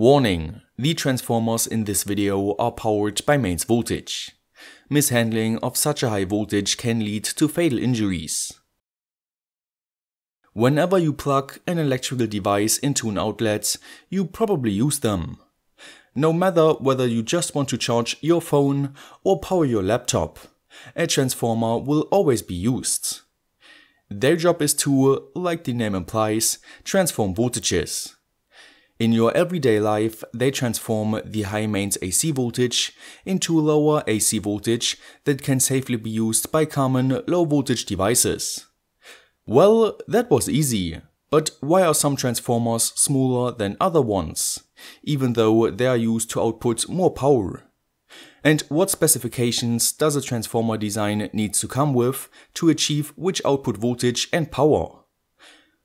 Warning, the transformers in this video are powered by mains voltage. Mishandling of such a high voltage can lead to fatal injuries. Whenever you plug an electrical device into an outlet, you probably use them. No matter whether you just want to charge your phone or power your laptop, a transformer will always be used. Their job is to, like the name implies, transform voltages. In your everyday life, they transform the high mains AC voltage into a lower AC voltage that can safely be used by common low voltage devices. Well, that was easy. But why are some transformers smaller than other ones, even though they are used to output more power? And what specifications does a transformer design need to come with to achieve which output voltage and power?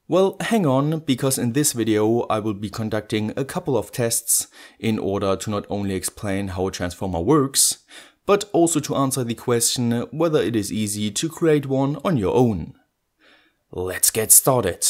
Well, hang on, because in this video I will be conducting a couple of tests in order to not only explain how a transformer works, but also to answer the question whether it is easy to create one on your own. Let's get started.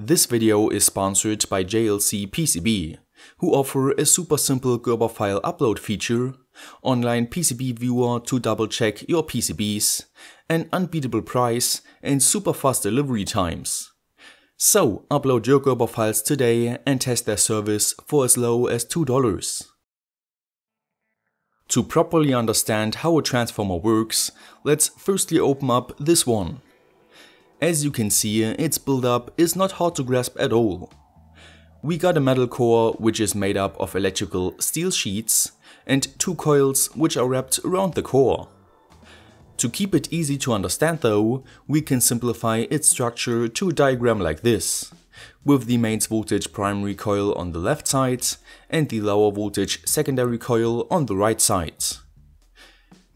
This video is sponsored by JLC PCB, who offer a super simple Gerber file upload feature, online PCB viewer to double check your PCBs, an unbeatable price and super fast delivery times. So upload your Gerber files today and test their service for as low as $2. To properly understand how a transformer works, let's firstly open up this one. As you can see, its build-up is not hard to grasp at all. We got a metal core which is made up of electrical steel sheets and two coils which are wrapped around the core. To keep it easy to understand though, we can simplify its structure to a diagram like this, with the mains voltage primary coil on the left side and the lower voltage secondary coil on the right side.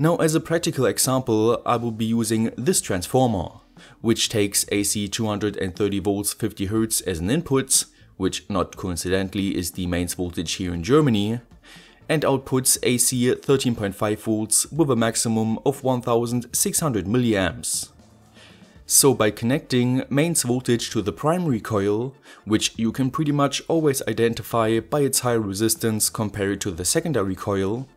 Now as a practical example I will be using this transformer which takes AC 230 volts 50 Hz as an input, which not coincidentally is the mains voltage here in Germany, and outputs AC 13.5 volts with a maximum of 1600 milliamps. So by connecting mains voltage to the primary coil, which you can pretty much always identify by its high resistance compared to the secondary coil,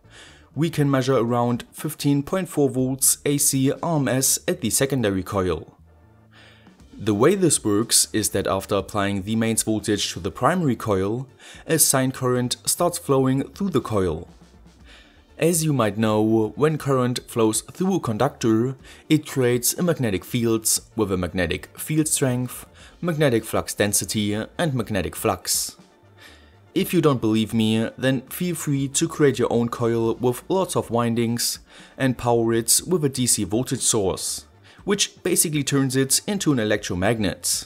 we can measure around 15.4 volts AC RMS at the secondary coil. The way this works is that after applying the mains voltage to the primary coil, a sine current starts flowing through the coil. As you might know, when current flows through a conductor, it creates a magnetic field with a magnetic field strength, magnetic flux density and magnetic flux. If you don't believe me, then feel free to create your own coil with lots of windings and power it with a DC voltage source which basically turns it into an electromagnet.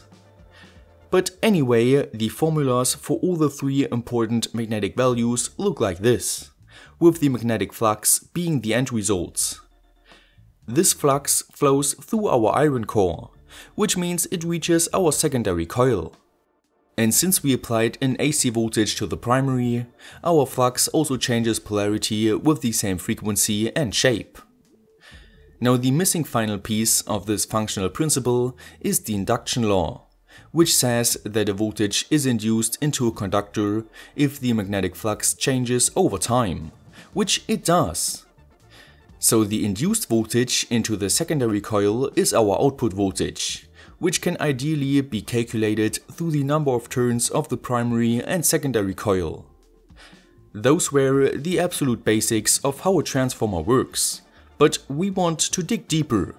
But anyway, the formulas for all the three important magnetic values look like this, with the magnetic flux being the end result. This flux flows through our iron core, which means it reaches our secondary coil. And since we applied an AC voltage to the primary, our flux also changes polarity with the same frequency and shape. Now the missing final piece of this functional principle is the induction law, which says that a voltage is induced into a conductor if the magnetic flux changes over time, which it does. So the induced voltage into the secondary coil is our output voltage, which can ideally be calculated through the number of turns of the primary and secondary coil. Those were the absolute basics of how a transformer works, but we want to dig deeper.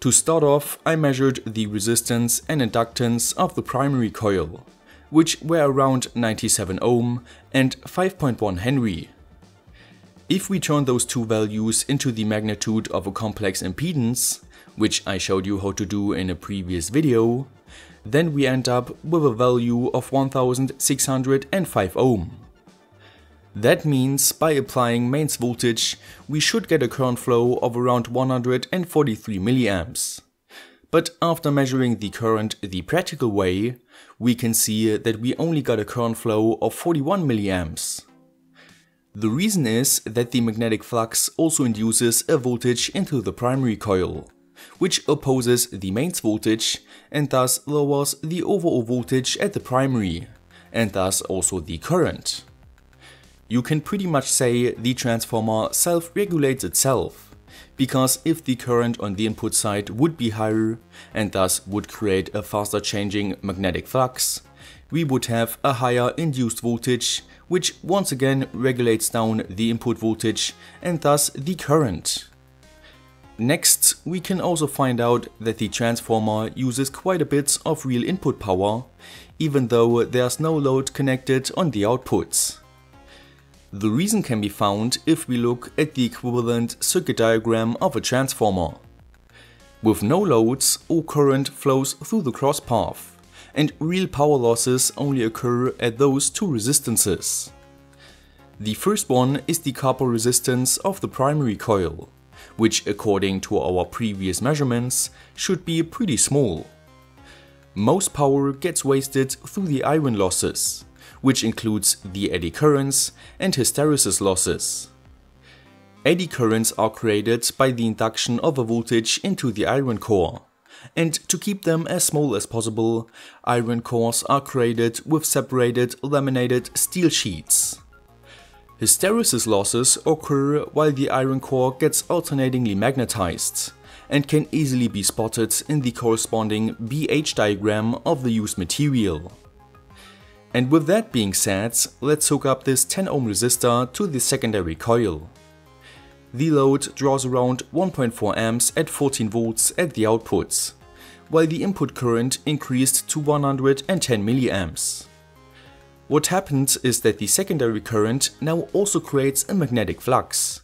To start off, I measured the resistance and inductance of the primary coil, which were around 97 ohm and 5.1 Henry. If we turn those two values into the magnitude of a complex impedance, which I showed you how to do in a previous video, then we end up with a value of 1605 ohm. That means by applying mains voltage, we should get a current flow of around 143 milliamps. But after measuring the current the practical way, we can see that we only got a current flow of 41 milliamps. The reason is that the magnetic flux also induces a voltage into the primary coil, which opposes the mains voltage and thus lowers the overall voltage at the primary, and thus also the current. You can pretty much say the transformer self-regulates itself, because if the current on the input side would be higher and thus would create a faster changing magnetic flux, we would have a higher induced voltage which once again regulates down the input voltage and thus the current. Next, we can also find out that the transformer uses quite a bit of real input power, even though there's no load connected on the outputs. The reason can be found if we look at the equivalent circuit diagram of a transformer. With no loads, all current flows through the cross path and real power losses only occur at those two resistances. The first one is the copper resistance of the primary coil, which according to our previous measurements should be pretty small. Most power gets wasted through the iron losses, which includes the eddy currents and hysteresis losses. Eddy currents are created by the induction of a voltage into the iron core, and to keep them as small as possible, iron cores are created with separated laminated steel sheets. Hysteresis losses occur while the iron core gets alternatingly magnetized and can easily be spotted in the corresponding BH diagram of the used material. And with that being said, let's hook up this 10 ohm resistor to the secondary coil. The load draws around 1.4 amps at 14 volts at the outputs, while the input current increased to 110 milliamps. What happens is that the secondary current now also creates a magnetic flux,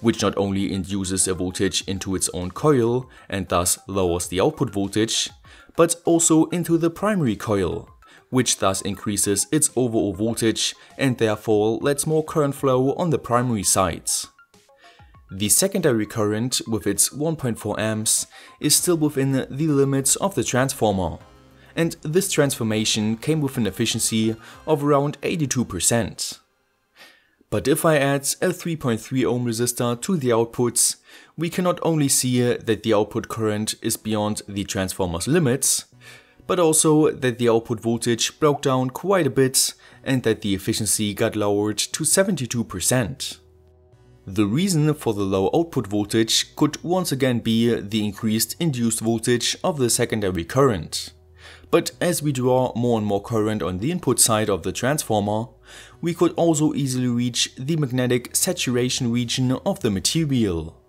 which not only induces a voltage into its own coil and thus lowers the output voltage, but also into the primary coil, which thus increases its overall voltage and therefore lets more current flow on the primary sides. The secondary current with its 1.4 amps is still within the limits of the transformer, and this transformation came with an efficiency of around 82%. But if I add a 3.3 ohm resistor to the outputs, we can not only see that the output current is beyond the transformer's limits, but also that the output voltage broke down quite a bit and that the efficiency got lowered to 72%. The reason for the low output voltage could once again be the increased induced voltage of the secondary current. But as we draw more and more current on the input side of the transformer, we could also easily reach the magnetic saturation region of the material.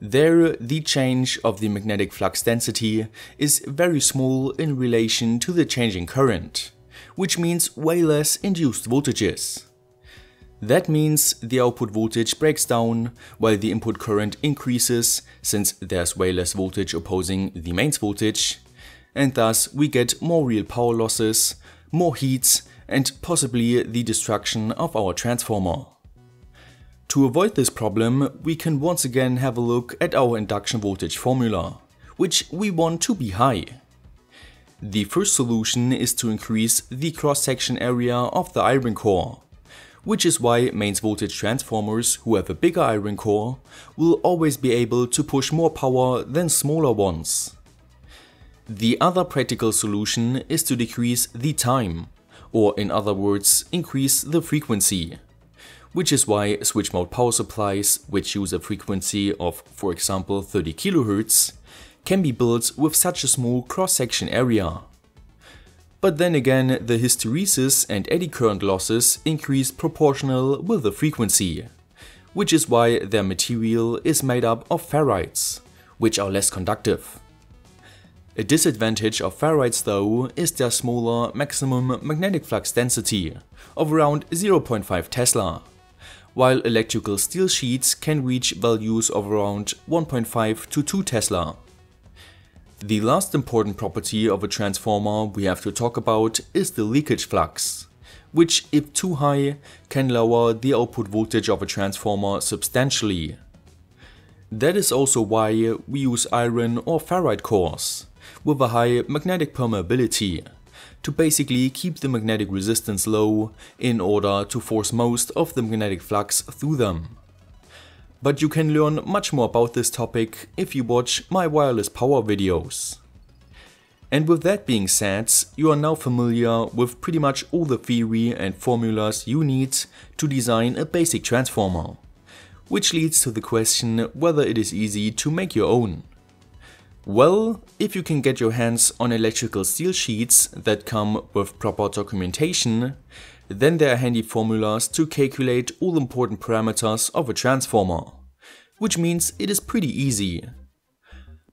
There, the change of the magnetic flux density is very small in relation to the changing current, which means way less induced voltages. That means the output voltage breaks down while the input current increases since there's way less voltage opposing the mains voltage and thus we get more real power losses, more heat and possibly the destruction of our transformer. To avoid this problem, we can once again have a look at our induction voltage formula, which we want to be high. The first solution is to increase the cross-section area of the iron core which is why mains voltage transformers who have a bigger iron core will always be able to push more power than smaller ones. The other practical solution is to decrease the time, or in other words, increase the frequency. Which is why switch mode power supplies, which use a frequency of for example 30 kHz, can be built with such a small cross-section area. But then again, the hysteresis and eddy current losses increase proportional with the frequency, which is why their material is made up of ferrites, which are less conductive. A disadvantage of ferrites though is their smaller maximum magnetic flux density of around 0.5 Tesla, while electrical steel sheets can reach values of around 1.5 to 2 Tesla. The last important property of a transformer we have to talk about is the leakage flux, which if too high can lower the output voltage of a transformer substantially. That is also why we use iron or ferrite cores with a high magnetic permeability to basically keep the magnetic resistance low in order to force most of the magnetic flux through them. But you can learn much more about this topic if you watch my wireless power videos. And with that being said, you are now familiar with pretty much all the theory and formulas you need to design a basic transformer. Which leads to the question whether it is easy to make your own. Well, if you can get your hands on electrical steel sheets that come with proper documentation, then there are handy formulas to calculate all important parameters of a transformer, which means it is pretty easy.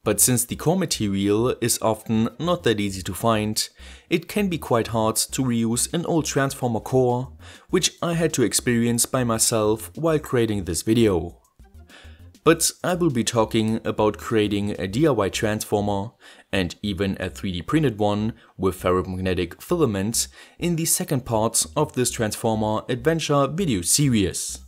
But since the core material is often not that easy to find, it can be quite hard to reuse an old transformer core, which I had to experience by myself while creating this video but I will be talking about creating a DIY transformer and even a 3D printed one with ferromagnetic filaments in the second part of this transformer adventure video series.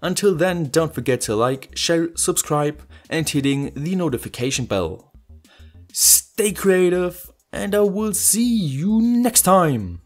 Until then, don't forget to like, share, subscribe and hitting the notification bell. Stay creative and I will see you next time!